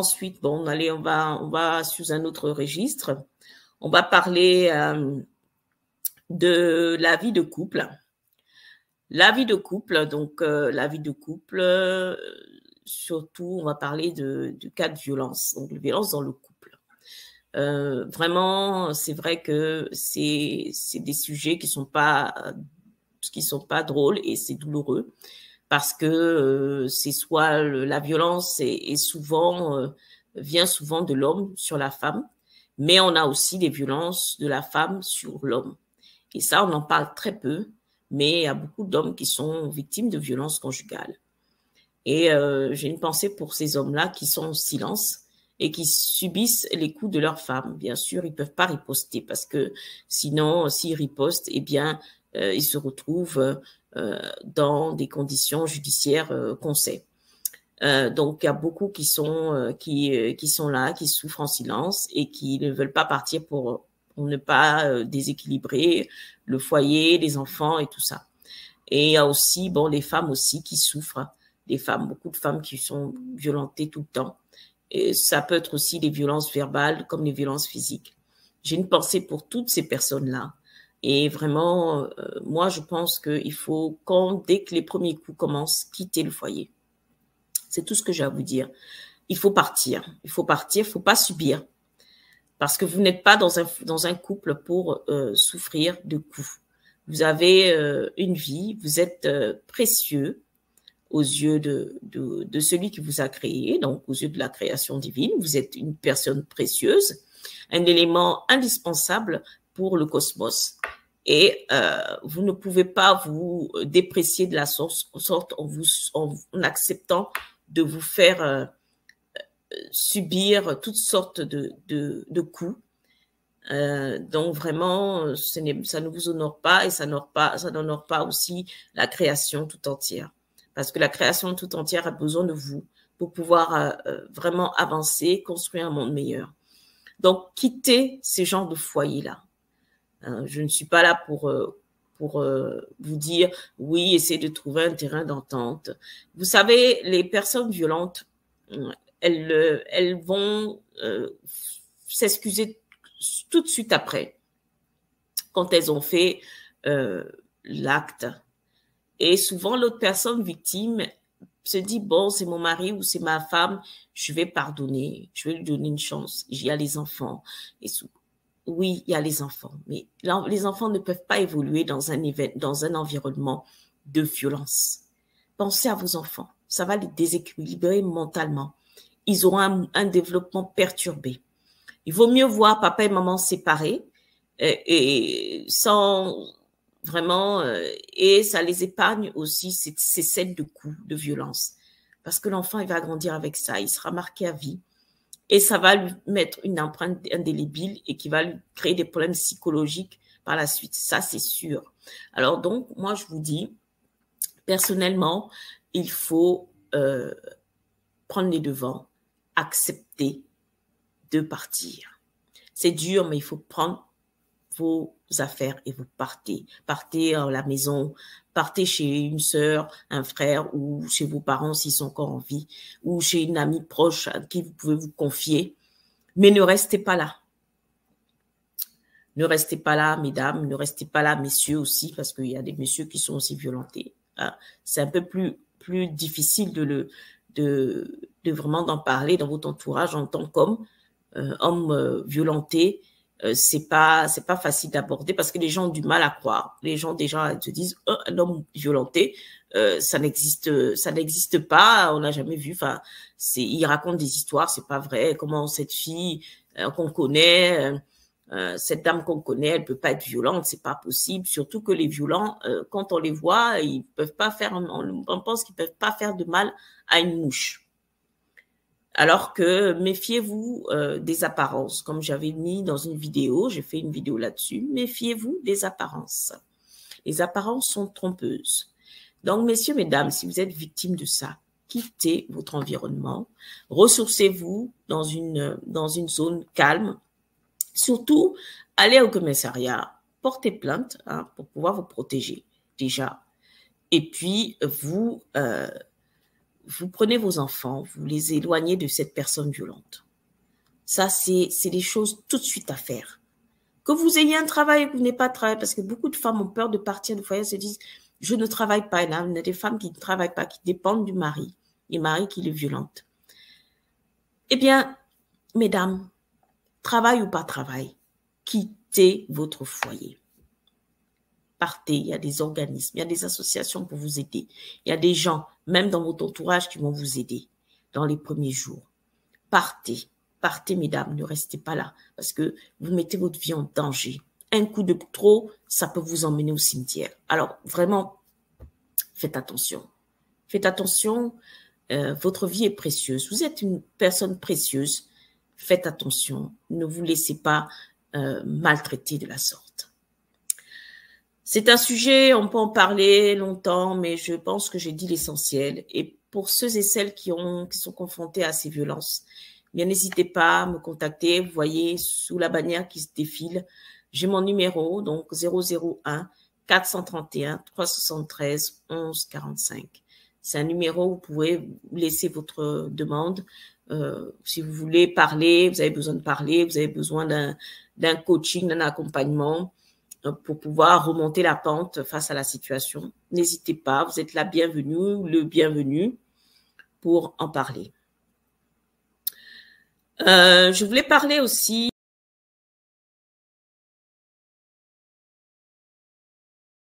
ensuite, on va, on va sous un autre registre. On va parler euh, de la vie de couple. La vie de couple, donc euh, la vie de couple, euh, surtout, on va parler du cas de violence, donc violence dans le couple. Vraiment, c'est vrai que c'est des sujets qui sont sont pas drôles et c'est douloureux parce que c'est soit la violence est, souvent vient souvent de l'homme sur la femme, mais on a aussi des violences de la femme sur l'homme. Et ça, on en parle très peu mais il y a beaucoup d'hommes qui sont victimes de violences conjugales. Et euh, j'ai une pensée pour ces hommes-là qui sont en silence et qui subissent les coups de leurs femmes. Bien sûr, ils peuvent pas riposter parce que sinon, s'ils ripostent, eh bien, euh, ils se retrouvent euh, dans des conditions judiciaires euh, qu'on sait. Euh, donc, il y a beaucoup qui sont qui qui sont là, qui souffrent en silence et qui ne veulent pas partir pour pour ne pas déséquilibrer le foyer, les enfants et tout ça. Et il y a aussi, bon, les femmes aussi qui souffrent, des femmes, beaucoup de femmes qui sont violentées tout le temps. Et ça peut être aussi des violences verbales comme les violences physiques. J'ai une pensée pour toutes ces personnes-là. Et vraiment, euh, moi, je pense qu'il faut, quand, dès que les premiers coups commencent, quitter le foyer. C'est tout ce que j'ai à vous dire. Il faut partir. Il faut partir. Il faut pas subir parce que vous n'êtes pas dans un, dans un couple pour euh, souffrir de coups. Vous avez euh, une vie, vous êtes euh, précieux aux yeux de, de, de, celui qui vous a créé, donc aux yeux de la création divine. Vous êtes une personne précieuse, un élément indispensable pour le cosmos. Et vous ne pouvez pas vous déprécier de la sorte, sorte en, vous, en acceptant de vous faire subir toutes sortes de, de, de coups. Euh, donc vraiment, ce ça ne vous honore pas et ça n'honore pas, ça n'honore pas aussi la création tout entière. Parce que la création tout entière a besoin de vous pour pouvoir euh, euh, vraiment avancer, construire un monde meilleur. Donc, quittez ces genres de foyers-là. Hein, je ne suis pas là pour, pour vous dire, oui, essayez de trouver un terrain d'entente. Vous savez, les personnes violentes, elles, euh, elles vont euh, s'excuser tout de suite après, quand elles ont fait euh, l'acte. Et souvent, l'autre personne victime se dit, bon, c'est mon mari ou c'est ma femme, je vais pardonner, je vais lui donner une chance. Il y les enfants. Et oui, il y a les enfants, mais les enfants ne peuvent pas évoluer dans un, environnement de violence. Pensez à vos enfants, ça va les déséquilibrer mentalement ils auront un, développement perturbé. Il vaut mieux voir papa et maman séparés et, sans vraiment euh, et ça les épargne aussi ces, ces scènes de coups, de violence, parce que l'enfant il va grandir avec ça, il sera marqué à vie et ça va lui mettre une empreinte indélébile et qui va lui créer des problèmes psychologiques par la suite. Ça c'est sûr. Alors donc moi je vous dis personnellement il faut euh, prendre les devants accepter de partir. C'est dur, mais il faut prendre vos affaires et vous partez. Partez à la maison, partez chez une sœur, un frère ou chez vos parents s'ils sont encore en vie ou chez une amie proche à qui vous pouvez vous confier. Mais ne restez pas là. Ne restez pas là, mesdames, ne restez pas là, messieurs aussi, parce qu'il y a des messieurs qui sont aussi violentés. Hein. C'est un peu plus, plus difficile de le, de, de vraiment d'en parler dans votre entourage en tant qu'homme, euh, homme euh, violenté. Euh, c'est pas c'est pas facile d'aborder parce que les gens ont du mal à croire. Les gens déjà se disent un homme violenté, euh, ça n'existe ça n'existe pas. On n'a jamais vu. Enfin, c'est ils racontent des histoires, c'est pas vrai. Comment cette fille qu'on connaît euh, cette dame qu'on connaît, elle peut pas être violente, c'est pas possible. Surtout que les violents, euh, quand on les voit, ils peuvent pas faire, on, pense qu'ils peuvent pas faire de mal à une mouche. Alors que méfiez-vous euh, des apparences, comme j'avais mis dans une vidéo, j'ai fait une vidéo là-dessus. Méfiez-vous des apparences. Les apparences sont trompeuses. Donc, messieurs, mesdames, si vous êtes victime de ça, quittez votre environnement, ressourcez-vous dans une dans une zone calme, Surtout, allez au commissariat, portez plainte hein, pour pouvoir vous protéger déjà. Et puis, vous, euh, vous prenez vos enfants, vous les éloignez de cette personne violente. Ça, c'est des choses tout de suite à faire. Que vous ayez un travail ou que vous n'ayez pas de travail, parce que beaucoup de femmes ont peur de partir du foyer, se disent, je ne travaille pas. Il y a des femmes qui ne travaillent pas, qui dépendent du mari, et mari qui les violente. Eh bien, mesdames, travail ou pas travail, quittez votre foyer. Partez, il y a des organismes, il y a des associations pour vous aider. Il y a des gens, même dans votre entourage, qui vont vous aider dans les premiers jours. Partez, partez, mesdames, ne restez pas là, parce que vous mettez votre vie en danger. Un coup de trop, ça peut vous emmener au cimetière. Alors, vraiment, faites attention. Faites attention, euh, votre vie est précieuse. Vous êtes une personne précieuse. Faites attention. Ne vous laissez pas euh, maltraiter de la sorte. C'est un sujet, on peut en parler longtemps, mais je pense que j'ai dit l'essentiel. Et pour ceux et celles qui, ont, qui sont confrontés à ces violences, bien n'hésitez pas à me contacter. Vous voyez sous la bannière qui se défile, j'ai mon numéro, donc 001 431 373 11 45. C'est un numéro où vous pouvez laisser votre demande. Euh, si vous voulez parler, vous avez besoin de parler, vous avez besoin d'un coaching, d'un accompagnement pour pouvoir remonter la pente face à la situation. N'hésitez pas, vous êtes la bienvenue, le bienvenu pour en parler. Euh, je voulais parler aussi